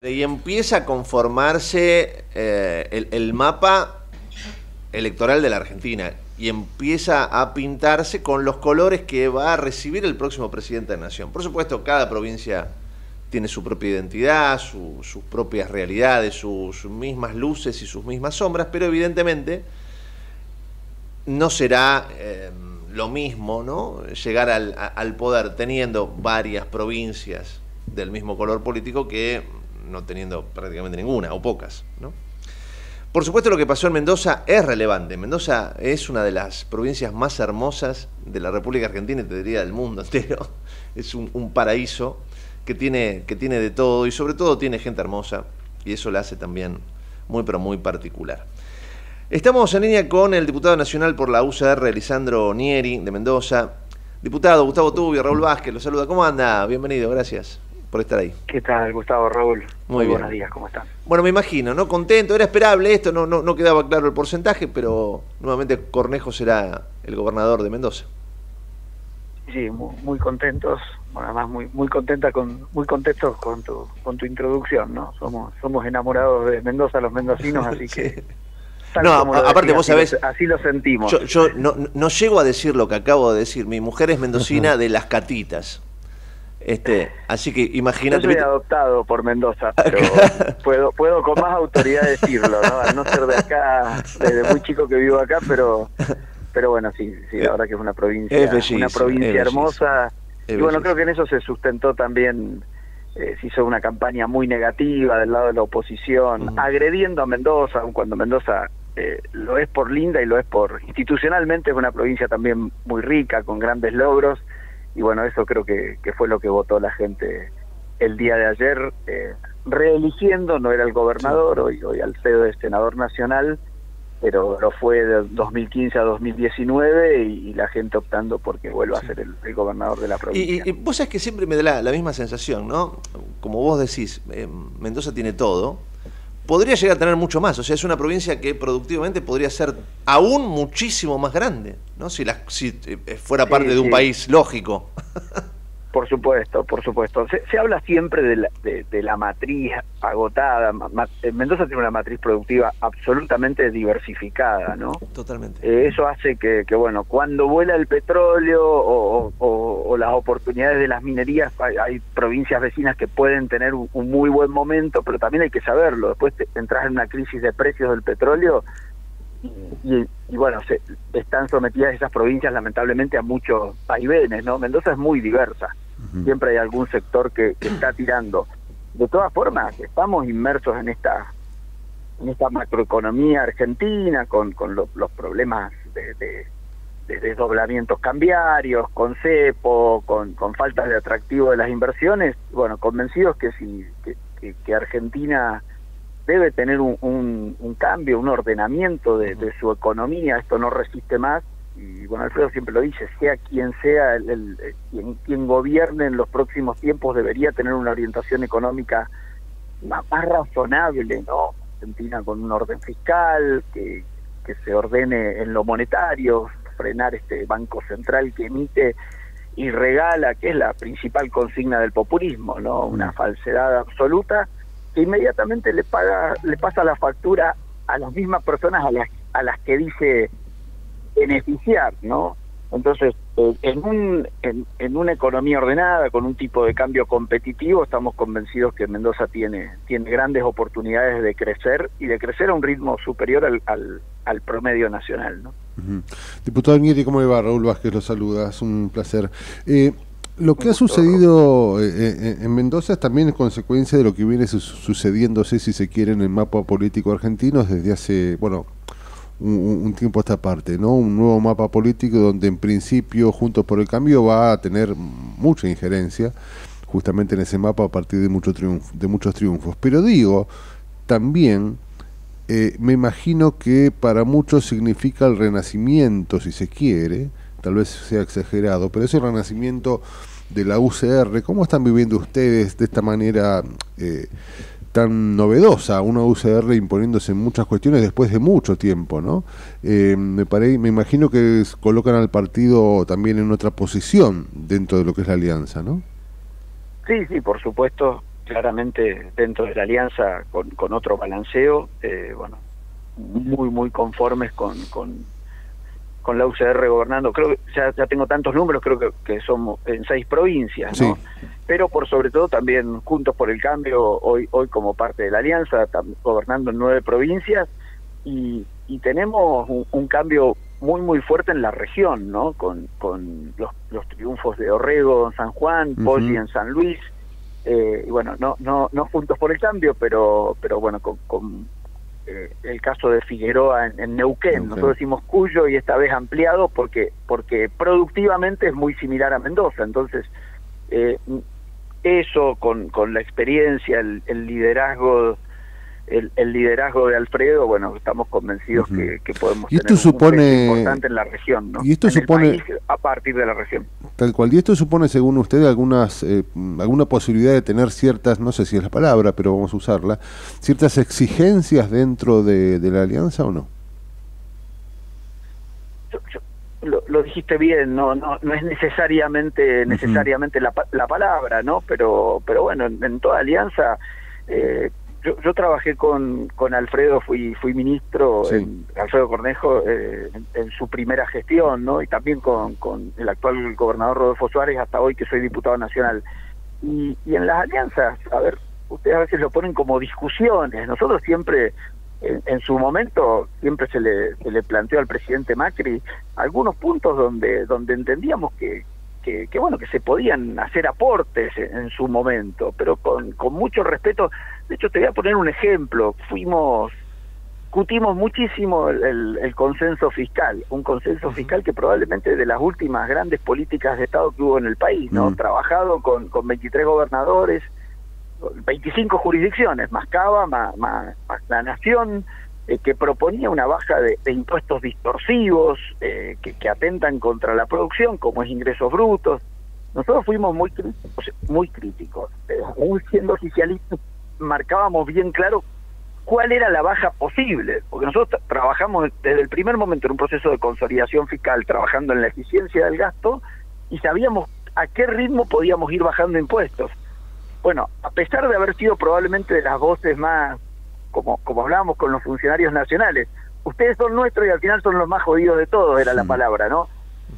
Y empieza a conformarse eh, el, mapa electoral de la Argentina y empieza a pintarse con los colores que va a recibir el próximo presidente de la Nación. Por supuesto, cada provincia tiene su propia identidad, sus propias realidades, sus mismas luces y sus mismas sombras, pero evidentemente no será eh, lo mismo ¿no? llegar al, al, poder teniendo varias provincias del mismo color político que no teniendo prácticamente ninguna o pocas. ¿no? Por supuesto lo que pasó en Mendoza es relevante. Mendoza es una de las provincias más hermosas de la República Argentina y te diría del mundo entero. Es un, paraíso que tiene, que tiene de todo y sobre todo tiene gente hermosa y eso la hace también muy pero muy particular. Estamos en línea con el diputado nacional por la UCR, Lisandro Nieri, de Mendoza. Diputado Gustavo Tubio, Raúl Vázquez, lo saluda. ¿Cómo anda? Bienvenido, gracias por estar ahí. ¿Qué tal, Gustavo, Raúl? Muy, buenos días, ¿cómo están? Bueno, me imagino, ¿no? Contento, era esperable esto, no, no, no quedaba claro el porcentaje, pero nuevamente Cornejo será el gobernador de Mendoza. Sí, muy, contentos, bueno, además muy muy contenta con muy contentos con tu con tu introducción, ¿no? Somos somos enamorados de Mendoza los mendocinos, así que no, aparte vos sabés, así lo sentimos. Yo, no, no, llego a decir lo que acabo de decir. Mi mujer es mendocina de las catitas. Este, así que imagínate. Yo soy adoptado por Mendoza, pero puedo, puedo con más autoridad decirlo, ¿no? Al no ser de acá, desde muy chico que vivo acá, pero pero bueno, sí, sí, la verdad que es una provincia, una provincia hermosa. y bueno, creo que en eso se sustentó también, eh, se hizo una campaña muy negativa del lado de la oposición, agrediendo a Mendoza, aun cuando Mendoza eh, lo es por linda y lo es por institucionalmente es una provincia también muy rica, con grandes logros, y bueno, eso creo que, que fue lo que votó la gente el día de ayer, eh, reeligiendo, no era el gobernador, hoy, hoy al CEO de senador nacional, pero lo fue de 2015 a 2019 y, la gente optando porque vuelva a ser el, gobernador de la provincia. Y, vos sabés que siempre me da la, misma sensación, ¿no? Como vos decís, eh, Mendoza tiene todo, podría llegar a tener mucho más, o sea, es una provincia que productivamente podría ser aún muchísimo más grande, ¿no? Si, la, si eh, fuera parte de un país lógico. Por supuesto, por supuesto. Se, habla siempre de la, de, la matriz agotada. Eh, Mendoza tiene una matriz productiva absolutamente diversificada, ¿no? Totalmente. Eh, eso hace que, que, bueno, cuando vuela el petróleo o, o, las oportunidades de las minerías, hay, provincias vecinas que pueden tener un, muy buen momento, pero también hay que saberlo. Después te, entras en una crisis de precios del petróleo y, y, bueno, se, están sometidas esas provincias lamentablemente a muchos vaivenes, ¿no? Mendoza es muy diversa, siempre hay algún sector que, está tirando. De todas formas, estamos inmersos en esta en esta macroeconomía argentina con, con los problemas de, de, desdoblamientos cambiarios, con cepo, con, con faltas de atractivo de las inversiones, bueno, convencidos que si que, que Argentina debe tener un, un, cambio, un ordenamiento de, su economía, esto no resiste más, y bueno, Alfredo siempre lo dice, sea quien sea, el, quien, quien, gobierne en los próximos tiempos debería tener una orientación económica más, razonable, ¿no? Argentina con un orden fiscal, que, que se ordene en lo monetario, frenar este Banco Central que emite y regala, que es la principal consigna del populismo, ¿no? Una falsedad absoluta inmediatamente le paga, le pasa la factura a las mismas personas a las, a las que dice beneficiar, ¿no? Entonces, eh, en, un, en, una economía ordenada, con un tipo de cambio competitivo, estamos convencidos que Mendoza tiene, tiene grandes oportunidades de crecer y de crecer a un ritmo superior al, al, promedio nacional. ¿no? Diputado Nieri, ¿cómo le va? Raúl Vázquez lo saluda, es un placer. Eh, lo que ha sucedido eh, eh, en Mendoza es también consecuencia de lo que viene sucediéndose, si se quiere, en el mapa político argentino desde hace, bueno, un, tiempo a esta parte, ¿no? Un nuevo mapa político donde en principio Juntos por el Cambio va a tener mucha injerencia justamente en ese mapa a partir de, mucho de muchos triunfos. Pero digo, también eh, me imagino que para muchos significa el renacimiento, si se quiere, tal vez sea exagerado, pero ese renacimiento de la UCR, ¿cómo están viviendo ustedes de esta manera eh, tan novedosa, una UCR imponiéndose en muchas cuestiones después de mucho tiempo, ¿no? Eh, me, me imagino que colocan al partido también en otra posición dentro de lo que es la alianza, ¿no? Sí, sí, por supuesto. claramente dentro de la alianza con, otro balanceo, eh, bueno, muy, muy conformes con, con, con la UCR gobernando. Creo que ya, ya tengo tantos números, creo que, que somos en seis provincias, ¿no? Pero por sobre todo también Juntos por el Cambio, hoy, hoy como parte de la alianza, gobernando en nueve provincias, y, y tenemos un, un cambio muy muy fuerte en la región, ¿no? Con, con los, los triunfos de Orrego en San Juan, uh en San Luis, eh, y bueno, no, no, no juntos por el cambio, pero, pero bueno, con, con eh, el caso de Figueroa en, Neuquén. Nosotros decimos Cuyo y esta vez ampliado porque, porque productivamente es muy similar a Mendoza. Entonces, eh, eso con, con la experiencia, el, el liderazgo el, liderazgo de Alfredo, bueno, estamos convencidos que, podemos y esto tener supone, un importante en la región, ¿no? Y esto supone a partir de la región. Tal cual. Y esto supone, según usted, algunas eh, alguna posibilidad de tener ciertas, no sé si es la palabra, pero vamos a usarla, ciertas exigencias dentro de, la alianza o no. lo, dijiste bien, no, no, no es necesariamente necesariamente la, la palabra, ¿no? Pero, pero bueno, en, toda alianza eh, yo, trabajé con, con Alfredo, fui fui ministro, Alfredo Cornejo, eh, en, su primera gestión, ¿no? Y también con, con el actual gobernador Rodolfo Suárez, hasta hoy que soy diputado nacional. Y, y en las alianzas, a ver, ustedes a veces lo ponen como discusiones. Nosotros siempre, en, su momento, siempre se le, se le planteó al presidente Macri algunos puntos donde, donde entendíamos que, que, bueno, que se podían hacer aportes en, su momento, pero con, con mucho respeto. De hecho, te voy a poner un ejemplo. Fuimos, discutimos muchísimo el, el, consenso fiscal, un consenso fiscal que probablemente de las últimas grandes políticas de Estado que hubo en el país, ¿no? Trabajado con, con 23 gobernadores, 25 jurisdicciones, más Cava, más, más la Nación, eh, que proponía una baja de, impuestos distorsivos eh, que, atentan contra la producción, como es ingresos brutos. Nosotros fuimos muy críticos, muy críticos. aún siendo oficialistas, marcábamos bien claro cuál era la baja posible, porque nosotros trabajamos desde el primer momento en un proceso de consolidación fiscal, trabajando en la eficiencia del gasto, y sabíamos a qué ritmo podíamos ir bajando impuestos. Bueno, a pesar de haber sido probablemente de las voces más como, como hablábamos con los funcionarios nacionales, ustedes son nuestros y al final son los más jodidos de todos, era la palabra, ¿no?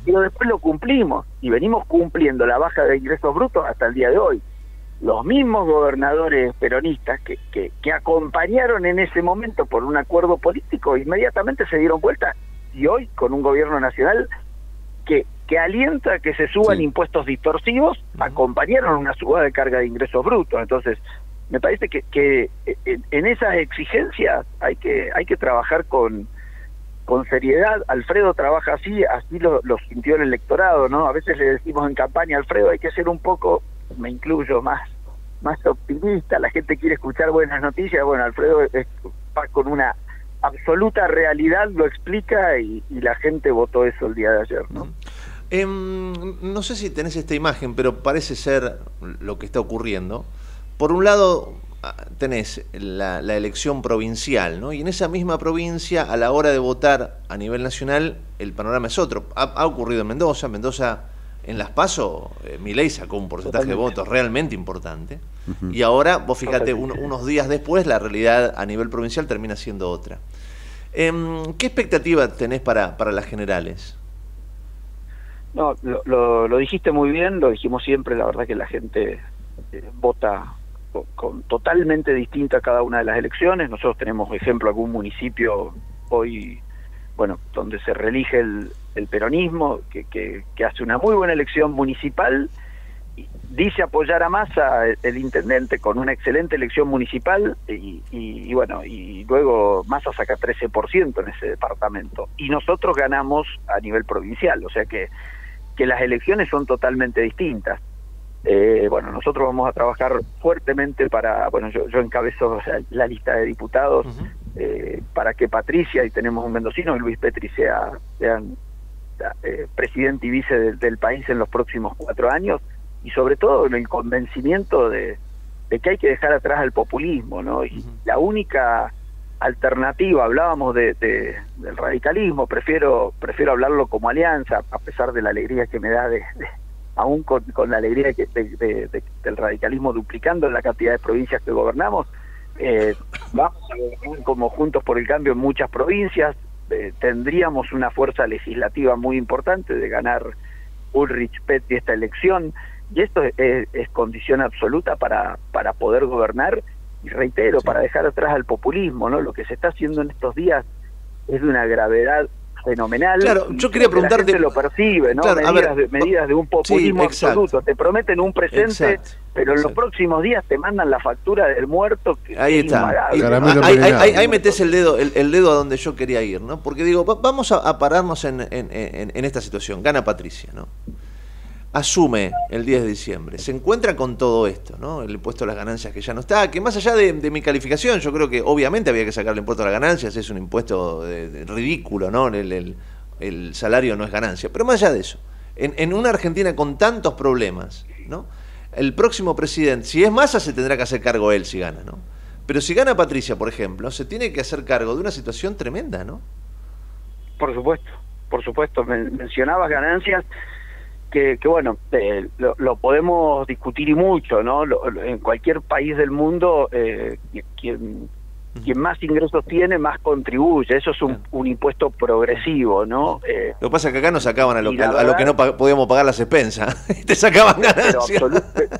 Y después lo cumplimos y venimos cumpliendo la baja de ingresos brutos hasta el día de hoy. Los mismos gobernadores peronistas que, que, que acompañaron en ese momento por un acuerdo político, inmediatamente se dieron vuelta y hoy con un gobierno nacional que, que alienta que se suban impuestos distorsivos, acompañaron una subida de carga de ingresos brutos. Entonces, me parece que, que en, esas exigencias hay que hay que trabajar con con seriedad. Alfredo trabaja así, así lo, lo, sintió el electorado, ¿no? A veces le decimos en campaña, Alfredo, hay que ser un poco, me incluyo, más más optimista, la gente quiere escuchar buenas noticias, bueno, Alfredo va con una absoluta realidad, lo explica y, la gente votó eso el día de ayer, ¿no? Em, no sé si tenés esta imagen, pero parece ser lo que está ocurriendo por un lado ah, tenés la, elección provincial, ¿no? Y en esa misma provincia, a la hora de votar a nivel nacional, el panorama es otro. Ha, ocurrido en Mendoza. Mendoza, en Las Paso, eh, Milei sacó un porcentaje de votos realmente importante. Y ahora, vos fíjate, unos días después, la realidad a nivel provincial termina siendo otra. Em, ¿Qué expectativa tenés para, para las generales? No, lo, lo, dijiste muy bien, lo dijimos siempre, la verdad que la gente eh, vota con, totalmente distinta cada una de las elecciones. Nosotros tenemos, ejemplo, algún municipio hoy, bueno, donde se reelige el, el peronismo, que, que, hace una muy buena elección municipal, dice apoyar a Massa, el, intendente, con una excelente elección municipal, y, y, bueno, y luego Massa saca 13% en ese departamento. Y nosotros ganamos a nivel provincial, o sea que, que las elecciones son totalmente distintas. Eh, bueno, nosotros vamos a trabajar fuertemente para, bueno, yo, yo encabezo la lista de diputados eh, para que Patricia, y tenemos un mendocino, y Luis Petri sea, sean eh, presidente y vice del país en los próximos cuatro años, y sobre todo en el convencimiento de, que hay que dejar atrás el populismo, ¿no? Y la única alternativa, hablábamos de, del radicalismo, prefiero, prefiero hablarlo como alianza, a pesar de la alegría que me da de aún con, la alegría que, del radicalismo duplicando la cantidad de provincias que gobernamos, eh, vamos a gobernar como Juntos por el Cambio en muchas provincias, eh, tendríamos una fuerza legislativa muy importante de ganar Ulrich Petri esta elección, y esto es, es, condición absoluta para, para poder gobernar, y reitero, para dejar atrás al populismo, ¿no? Lo que se está haciendo en estos días es de una gravedad fenomenal. Claro, yo quería preguntarte. La lo percibe, ¿no? medidas, de, un populismo absoluto. Te prometen un presente, pero en los próximos días te mandan la factura del muerto. ahí está. Ahí, metes el dedo, el, dedo a donde yo quería ir, ¿no? Porque digo, vamos a, pararnos en, en esta situación. Gana Patricia, ¿no? Asume el 10 de diciembre, se encuentra con todo esto, ¿no? El impuesto a las ganancias que ya no está, que más allá de, mi calificación, yo creo que obviamente había que sacar el impuesto a las ganancias, es un impuesto ridículo, ¿no? El, salario no es ganancia, pero más allá de eso, en, una Argentina con tantos problemas, ¿no? El próximo presidente, si es Massa, se tendrá que hacer cargo él si gana, ¿no? Pero si gana Patricia, por ejemplo, se tiene que hacer cargo de una situación tremenda, ¿no? Por supuesto, por supuesto, mencionabas ganancias que, bueno, eh, lo, podemos discutir y mucho, ¿no? en cualquier país del mundo, eh, quien, quien más ingresos tiene, más contribuye. Eso es un, impuesto progresivo, ¿no? Eh, lo que pasa es que acá nos sacaban a lo, que, a lo que no podíamos pagar las expensas. Te sacaban ganancias.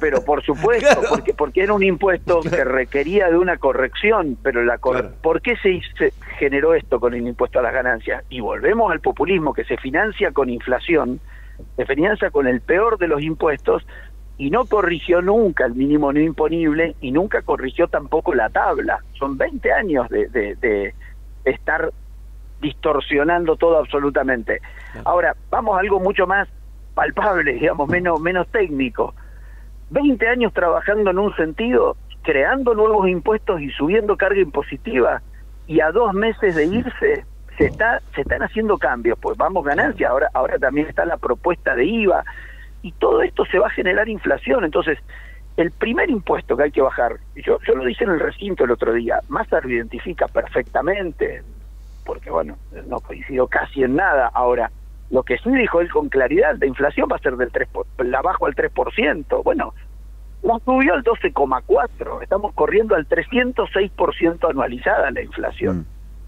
Pero, por supuesto, porque, porque era un impuesto que requería de una corrección, pero la ¿por qué se, se generó esto con el impuesto a las ganancias? Y volvemos al populismo que se financia con inflación de con el peor de los impuestos y no corrigió nunca el mínimo no imponible y nunca corrigió tampoco la tabla. Son 20 años de, de, estar distorsionando todo absolutamente. Ahora, vamos a algo mucho más palpable, digamos, menos, menos técnico. 20 años trabajando en un sentido, creando nuevos impuestos y subiendo carga impositiva, y a dos meses de irse, se está se están haciendo cambios, pues vamos ganancia, ahora ahora también está la propuesta de IVA y todo esto se va a generar inflación, entonces el primer impuesto que hay que bajar, yo yo lo dije en el recinto el otro día, Massa lo identifica perfectamente, porque bueno, no coincido casi en nada, ahora lo que sí dijo él con claridad, la inflación va a ser del 3 la bajo al 3%, bueno, la subió al 12,4, estamos corriendo al 306% anualizada la inflación. Mm.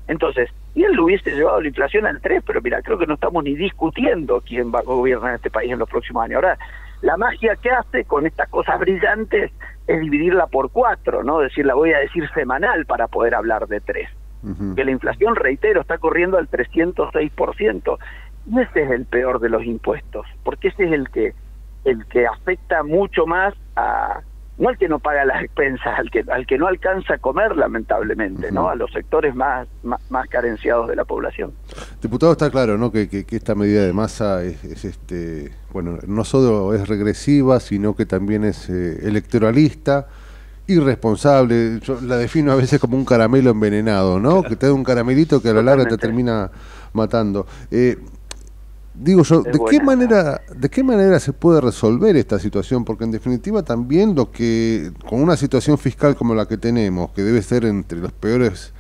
Entonces, y él lo hubiese llevado la inflación al 3, pero mira, creo que no estamos ni discutiendo quién va a gobernar este país en los próximos años. Ahora, la magia que hace con estas cosas brillantes es dividirla por cuatro, ¿no? Decir, la voy a decir semanal para poder hablar de tres. Que la inflación, reitero, está corriendo al 306%. Y ese es el peor de los impuestos, porque ese es el que, el que afecta mucho más a, no al que no paga las expensas, al que, al que no alcanza a comer, lamentablemente, ¿no? A los sectores más, más, carenciados de la población. Diputado, está claro, ¿no? Que, que, esta medida de masa es, este, bueno, no solo es regresiva, sino que también es eh, electoralista irresponsable, yo la defino a veces como un caramelo envenenado, ¿no? Que te da un caramelito que a la larga te termina matando. Eh, Digo yo, ¿de qué manera de qué manera se puede resolver esta situación? Porque en definitiva también lo que con una situación fiscal como la que tenemos, que debe ser entre los peores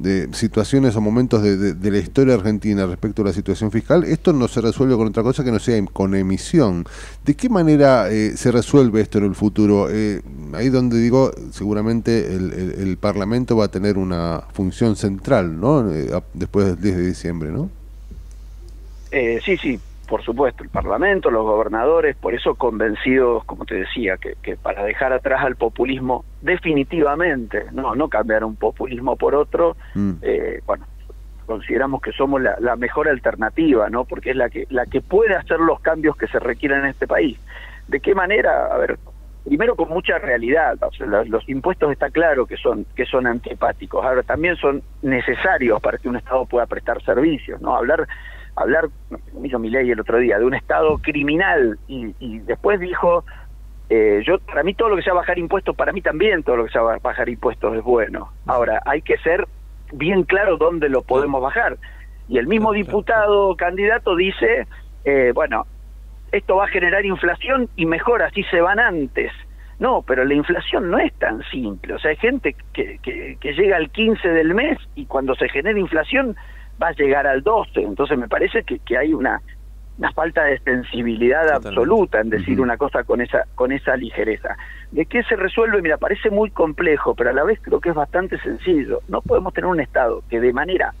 de situaciones o momentos de, la historia argentina respecto a la situación fiscal, esto no se resuelve con otra cosa que no sea con emisión. ¿De qué manera eh, se resuelve esto en el futuro? Eh, ahí donde digo, seguramente el, Parlamento va a tener una función central, ¿no? Eh, después del 10 de diciembre, ¿no? Eh, sí, sí, por supuesto, el Parlamento, los gobernadores, por eso convencidos, como te decía, que, que, para dejar atrás al populismo definitivamente, no, no cambiar un populismo por otro, mm. eh, bueno, consideramos que somos la, la, mejor alternativa, ¿no? Porque es la que, la que puede hacer los cambios que se requieren en este país. ¿De qué manera? A ver, primero con mucha realidad, los, los, impuestos está claro que son, que son antipáticos, ahora también son necesarios para que un Estado pueda prestar servicios, ¿no? Hablar hablar, hizo mi ley el otro día, de un Estado criminal y, después dijo, eh, yo para mí todo lo que sea bajar impuestos, para mí también todo lo que sea bajar impuestos es bueno. Ahora, hay que ser bien claro dónde lo podemos bajar. Y el mismo diputado candidato dice, eh, bueno, esto va a generar inflación y mejor así se van antes. No, pero la inflación no es tan simple. O sea, hay gente que, que, que llega al 15 del mes y cuando se genera inflación va a llegar al 12. Entonces me parece que, que hay una, una falta de sensibilidad absoluta en decir una cosa con esa con esa ligereza. ¿De qué se resuelve? Mira, parece muy complejo, pero a la vez creo que es bastante sencillo. No podemos tener un Estado que de manera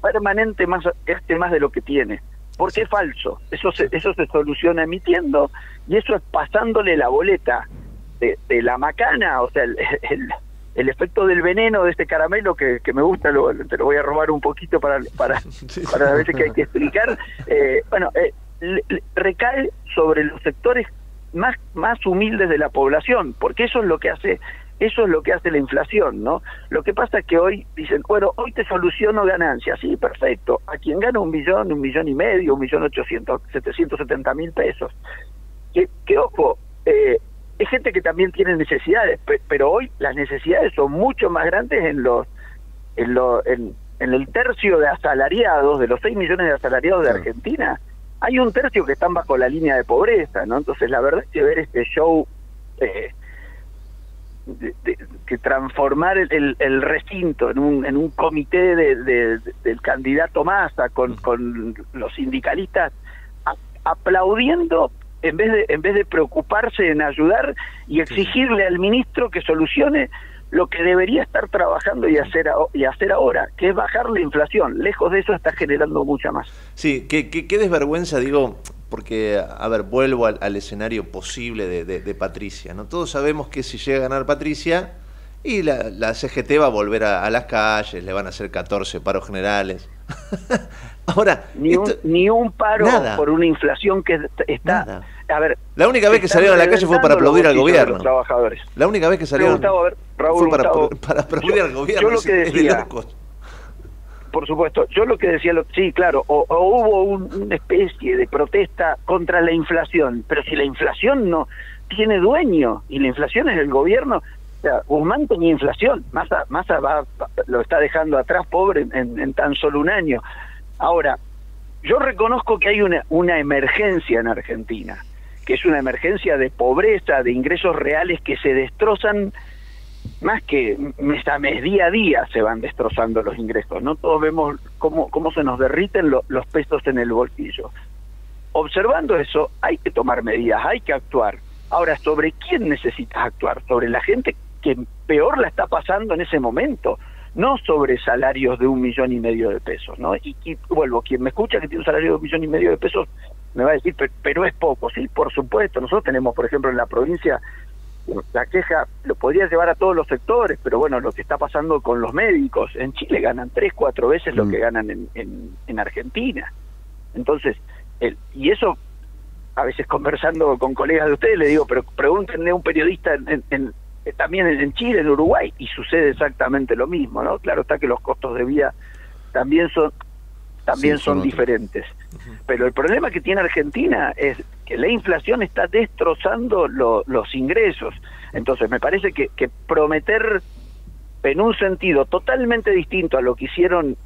permanente más gaste más de lo que tiene, porque es falso. Eso se, eso se soluciona emitiendo y eso es pasándole la boleta de, la macana, o sea, el, el, efecto del veneno de este caramelo que, que me gusta, lo, te lo voy a robar un poquito para, para, para las veces que hay que explicar. Eh, bueno, eh, recae sobre los sectores más, más humildes de la población, porque eso es lo que hace eso es lo que hace la inflación, ¿no? Lo que pasa es que hoy dicen, bueno, hoy te soluciono ganancias, sí, perfecto. A quien gana un millón, un millón y medio, un millón ochocientos, setecientos setenta mil pesos. Que, que ojo, eh, es gente que también tiene necesidades, pero hoy las necesidades son mucho más grandes en los, en, lo, en, en el tercio de asalariados, de los seis millones de asalariados de Argentina, hay un tercio que están bajo la línea de pobreza, ¿no? Entonces la verdad es que ver este show eh, que transformar el, el, recinto en un, en un comité de, del candidato Massa con, con los sindicalistas aplaudiendo en vez de en vez de preocuparse en ayudar y exigirle al ministro que solucione lo que debería estar trabajando y hacer y hacer ahora, que es bajar la inflación. Lejos de eso está generando mucha más. Sí, qué, qué desvergüenza, digo, porque, a ver, vuelvo al, escenario posible de, Patricia. ¿no? Todos sabemos que si llega a ganar Patricia, y la, CGT va a volver a, las calles, le van a hacer 14 paros generales. Ahora, ni, un, ni un paro por una inflación que está. A ver, la única vez que salieron a la calle fue para aplaudir al gobierno. La única vez que salieron fue para, aplaudir al gobierno. Yo lo que decía, por supuesto. Yo lo que decía, sí, claro, o, hubo una especie de protesta contra la inflación, pero si la inflación no tiene dueño y la inflación es el gobierno, o sea, Guzmán tenía inflación, Massa, Massa va, lo está dejando atrás pobre en, tan solo un año. Ahora, yo reconozco que hay una, una emergencia en Argentina, que es una emergencia de pobreza, de ingresos reales que se destrozan más que mes a mes, día a día se van destrozando los ingresos, ¿no? Todos vemos cómo, cómo se nos derriten los pesos en el bolsillo. Observando eso, hay que tomar medidas, hay que actuar. Ahora, ¿sobre quién necesitas actuar? Sobre la gente que peor la está pasando en ese momento, no sobre salarios de un millón y medio de pesos, ¿no? Y, y vuelvo, quien me escucha que tiene un salario de un millón y medio de pesos, me va a decir, pero es poco, sí, por supuesto. Nosotros tenemos, por ejemplo, en la provincia la queja lo podría llevar a todos los sectores, pero bueno, lo que está pasando con los médicos, en Chile ganan tres, cuatro veces lo mm. que ganan en, en, Argentina. Entonces, el, y eso, a veces conversando con colegas de ustedes, le digo, pero pregúntenle a un periodista en, también en Chile, en Uruguay, y sucede exactamente lo mismo, ¿no? Claro está que los costos de vida también son también son, diferentes. Pero el problema que tiene Argentina es que la inflación está destrozando los ingresos. Entonces, me parece que, prometer en un sentido totalmente distinto a lo que hicieron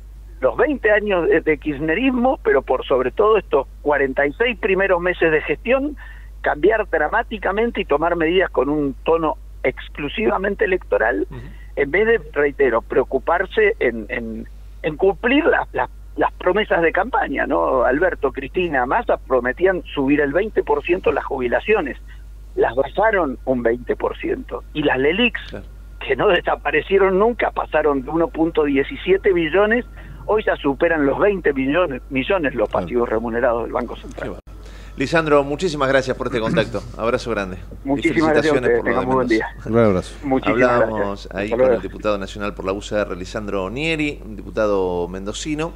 los 20 años de, kirchnerismo, pero por sobre todo estos 46 primeros meses de gestión, cambiar dramáticamente y tomar medidas con un tono exclusivamente electoral, en vez de, reitero, preocuparse en, en, cumplir las, las las promesas de campaña, ¿no? Alberto, Cristina, Massa prometían subir el 20% las jubilaciones, las bajaron un 20%, y las LELIX, que no desaparecieron nunca, pasaron de 1.17 billones, hoy ya superan los 20 millones, millones los pasivos remunerados del Banco Central. Lisandro, muchísimas gracias por este contacto. Abrazo grande. Muchísimas gracias. por muy buen día. Un abrazo. Muchísimas Hablábamos ahí con el diputado nacional por la UCR, Lisandro Nieri, un diputado mendocino.